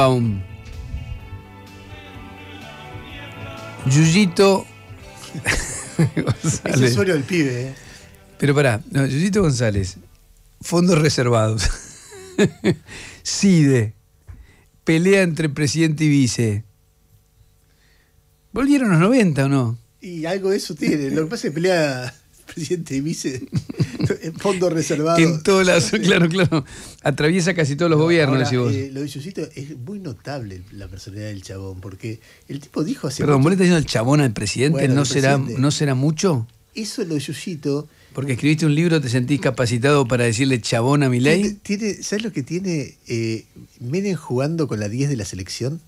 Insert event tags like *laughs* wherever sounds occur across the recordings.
Baum. Yuyito *laughs* Es González. usuario del pibe, ¿eh? Pero pará, no, Yuyito González. Fondos reservados. *laughs* CIDE. Pelea entre presidente y vice. ¿Volvieron los 90 o no? Y algo de eso tiene. Lo que pasa es que pelea *laughs* presidente y vice *laughs* en fondos reservados. En todos lados, claro, claro. Atraviesa casi todos los gobiernos, Ahora, vos. eh, lo de Yuyito es muy notable la personalidad del chabón, porque el tipo dijo hace Perdón, ¿vos mucho- le estás diciendo al chabón al presidente? Bueno, ¿No, será, presidente. ¿No será mucho? Eso lo de Yuyito. Porque escribiste un libro, te sentís capacitado para decirle chabón a mi ley. Tiene, tiene- ¿Sabes lo que tiene eh, Menem jugando con la 10 de la selección?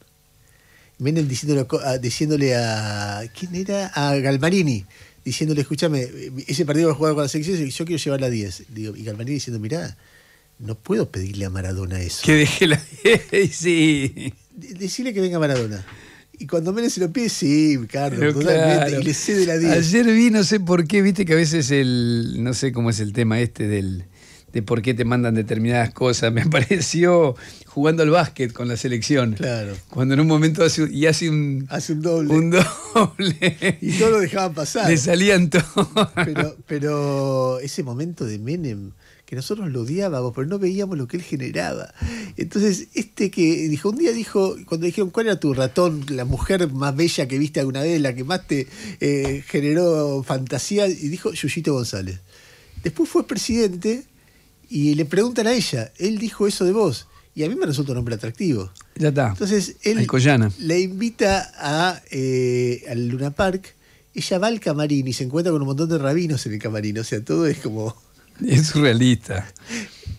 Menem diciéndole, a co- a- diciéndole a. ¿Quién era? A Galmarini. Diciéndole, escúchame, ese partido va a jugar con la selección y yo quiero llevar la 10. Digo, y Galmarini diciendo, mirá, no puedo pedirle a Maradona eso. Que deje la. *laughs* sí. De- Decirle que venga Maradona. Y cuando Menem se lo pide, sí, Ricardo, Pero totalmente. claro. Y le cede la 10. Ayer vi, no sé por qué, viste que a veces el. No sé cómo es el tema este del. De por qué te mandan determinadas cosas. *laughs* Me pareció jugando al básquet con la selección. Claro. Cuando en un momento hace, y hace un. Hace un doble. Un doble. Y todo lo dejaban pasar. Le salían. Pero, pero ese momento de Menem, que nosotros lo odiábamos, pero no veíamos lo que él generaba. Entonces, este que dijo, un día dijo, cuando dijeron, ¿cuál era tu ratón, la mujer más bella que viste alguna vez, la que más te eh, generó fantasía? Y dijo, Yuyito González. Después fue presidente y le preguntan a ella, él dijo eso de vos. Y a mí me resulta un hombre atractivo. Ya está. Entonces él le invita a, eh, al Luna Park, ella va al camarín y se encuentra con un montón de rabinos en el camarín, o sea, todo es como... *laughs* Es surrealista.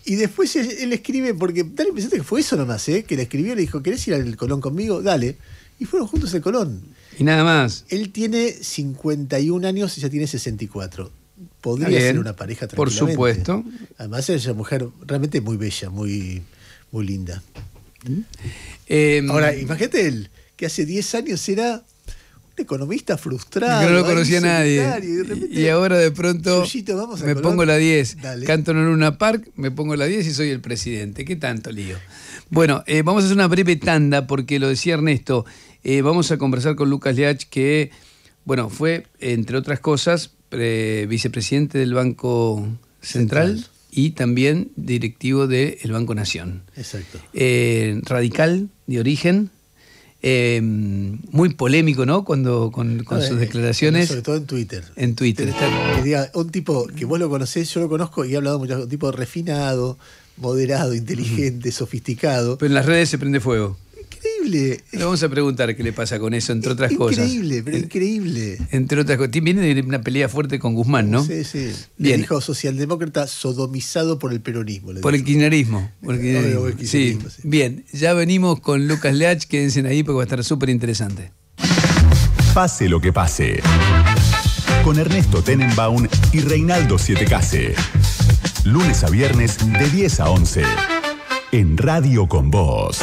Y después él, él escribe, porque da la impresión que fue eso nomás, ¿eh? que le escribió, le dijo, ¿querés ir al Colón conmigo? Dale. Y fueron juntos al Colón. Y nada más. Él tiene 51 años y ella tiene 64. Podría bien, ser una pareja por supuesto. Además es una mujer realmente muy bella, muy, muy linda. Eh, Ahora, imagínate él, que hace 10 años era un economista frustrado. que no lo conocía nadie. solitario, y, de repente, Y ahora de pronto vamos a me pongo la 10. Dale. Canto en una park, me pongo la 10 y soy el presidente. ¿Qué tanto lío? Bueno, eh, vamos a hacer una breve tanda porque lo decía Ernesto. eh, vamos a conversar con Lucas Leach, que, bueno, fue, entre otras cosas, pre- vicepresidente del Banco Central, Central. y también directivo del Banco Nación. Exacto. Eh, radical de origen, eh, muy polémico, ¿no? Cuando con, con sus eh, declaraciones Sobre todo en Twitter. en Twitter. Está- Que diga, un tipo que vos lo conocés, yo lo conozco y he hablado mucho, un tipo refinado, moderado, inteligente, sofisticado. pero en las redes se prende fuego. Increíble. Le vamos a preguntar qué le pasa con eso, entre otras cosas. Increíble, pero Eh, increíble. Entre otras cosas. Viene de una pelea fuerte con Guzmán, ¿no? Sí, sí. Bien. Le dijo socialdemócrata sodomizado por el peronismo. le Por el kirchnerismo. por el Eh, kirchnerismo. por el Sí, kirchnerismo, sí. bien. Ya venimos con Lucas Leach, quédense ahí porque va a estar súper interesante. Pase lo que pase. Con Ernesto Tenenbaum y Reinaldo Sietecase. Lunes a viernes de 10 a 11. En Radio con Voz.